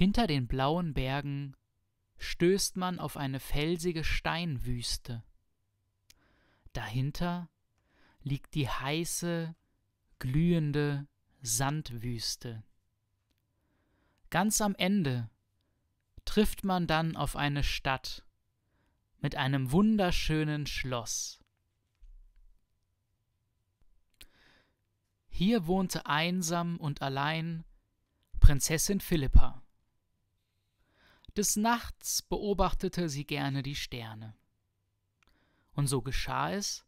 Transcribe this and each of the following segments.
Hinter den blauen Bergen stößt man auf eine felsige Steinwüste. Dahinter liegt die heiße, glühende Sandwüste. Ganz am Ende trifft man dann auf eine Stadt mit einem wunderschönen Schloss. Hier wohnte einsam und allein Prinzessin Philippa. Des Nachts beobachtete sie gerne die Sterne. Und so geschah es,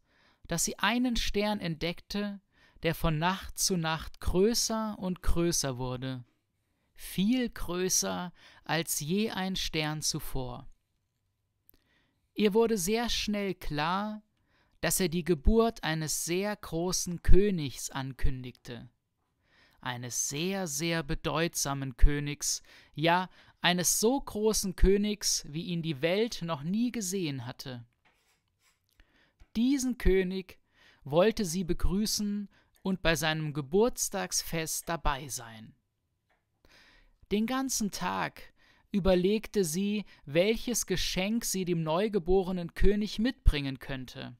dass sie einen Stern entdeckte, der von Nacht zu Nacht größer und größer wurde, viel größer als je ein Stern zuvor. Ihr wurde sehr schnell klar, dass er die Geburt eines sehr großen Königs ankündigte, eines sehr, sehr bedeutsamen Königs, ja eines so großen Königs, wie ihn die Welt noch nie gesehen hatte. Diesen König wollte sie begrüßen und bei seinem Geburtstagsfest dabei sein. Den ganzen Tag überlegte sie, welches Geschenk sie dem neugeborenen König mitbringen könnte.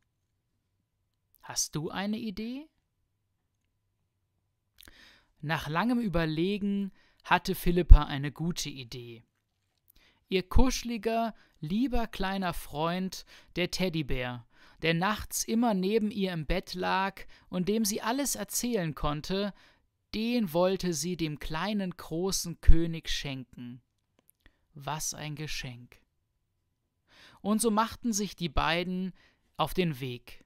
Hast du eine Idee? Nach langem Überlegen hatte Philippa eine gute Idee. Ihr kuscheliger, lieber kleiner Freund, der Teddybär, der nachts immer neben ihr im Bett lag und dem sie alles erzählen konnte, den wollte sie dem kleinen großen König schenken. Was ein Geschenk. Und so machten sich die beiden auf den Weg.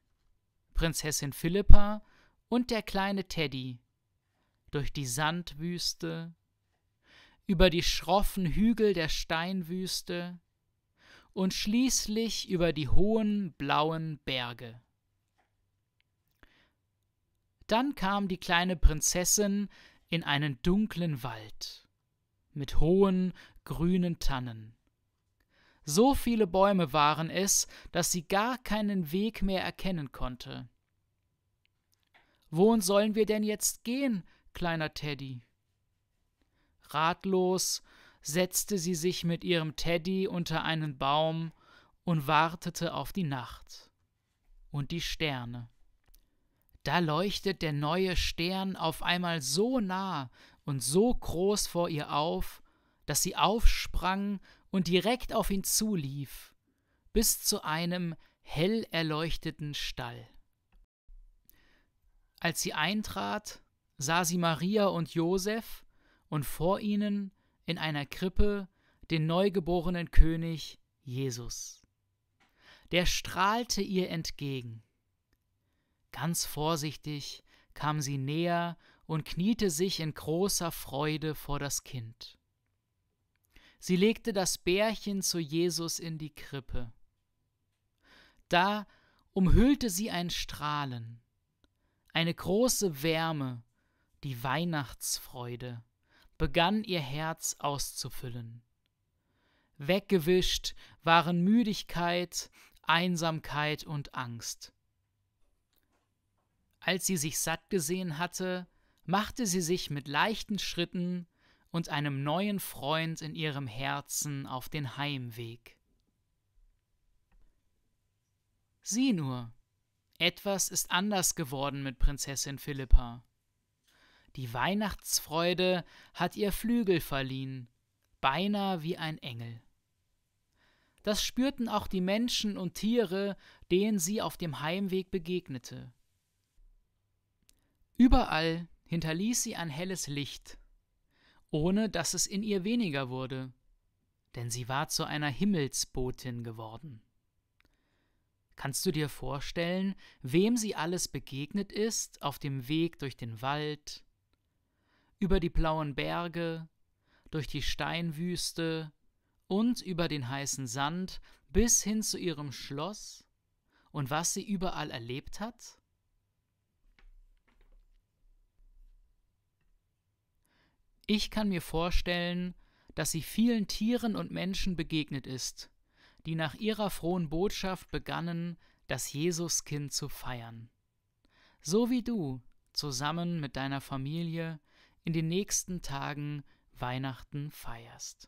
Prinzessin Philippa und der kleine Teddy durch die Sandwüste, über die schroffen Hügel der Steinwüste, und schließlich über die hohen blauen Berge. Dann kam die kleine Prinzessin in einen dunklen Wald mit hohen grünen Tannen. So viele Bäume waren es, dass sie gar keinen Weg mehr erkennen konnte. Wohin sollen wir denn jetzt gehen, kleiner Teddy? Ratlos setzte sie sich mit ihrem Teddy unter einen Baum und wartete auf die Nacht und die Sterne. Da leuchtet der neue Stern auf einmal so nah und so groß vor ihr auf, dass sie aufsprang und direkt auf ihn zulief, bis zu einem hell erleuchteten Stall. Als sie eintrat, sah sie Maria und Josef und vor ihnen in einer Krippe den neugeborenen König Jesus. Der strahlte ihr entgegen. Ganz vorsichtig kam sie näher und kniete sich in großer Freude vor das Kind. Sie legte das Bärchen zu Jesus in die Krippe. Da umhüllte sie ein Strahlen, eine große Wärme, die Weihnachtsfreude begann ihr Herz auszufüllen. Weggewischt waren Müdigkeit, Einsamkeit und Angst. Als sie sich satt gesehen hatte, machte sie sich mit leichten Schritten und einem neuen Freund in ihrem Herzen auf den Heimweg. Sieh nur, etwas ist anders geworden mit Prinzessin Philippa. Die Weihnachtsfreude hat ihr Flügel verliehen, beinahe wie ein Engel. Das spürten auch die Menschen und Tiere, denen sie auf dem Heimweg begegnete. Überall hinterließ sie ein helles Licht, ohne dass es in ihr weniger wurde, denn sie war zu einer Himmelsbotin geworden. Kannst du dir vorstellen, wem sie alles begegnet ist auf dem Weg durch den Wald, über die blauen Berge, durch die Steinwüste und über den heißen Sand bis hin zu ihrem Schloss und was sie überall erlebt hat? Ich kann mir vorstellen, dass sie vielen Tieren und Menschen begegnet ist, die nach ihrer frohen Botschaft begannen, das Jesuskind zu feiern. So wie du, zusammen mit deiner Familie, in den nächsten Tagen Weihnachten feierst.